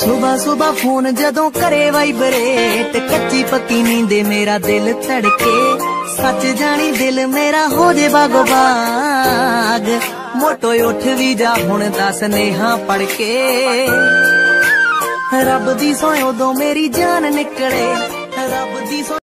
ਸੁਬਾ ਸੁਬਾ ਫੋਨ ਜਦੋਂ ਕਰੇ ਵਾਈਬਰੇਟ ਕੱਚੀ ਪੱਕੀ ਨੀਂਦੇ ਮੇਰਾ ਦਿਲ ਧੜਕੇ। ਸੱਚ ਜਾਣੀ ਦਿਲ ਮੇਰਾ ਹੋ ਜੇ ਬਾਗੋ ਬਾਗ ਮੋਟੋ ਉੱਠ ਵੀ ਜਾ ਹੁਣ ਦੱਸ ਨੇਹਾ ਪੜ ਕੇ। ਰੱਬ ਦੀ ਸੋਇ ਉਦੋਂ ਮੇਰੀ ਜਾਨ ਨਿਕਲੇ। ਰੱਬ ਦੀ ਸੋਏ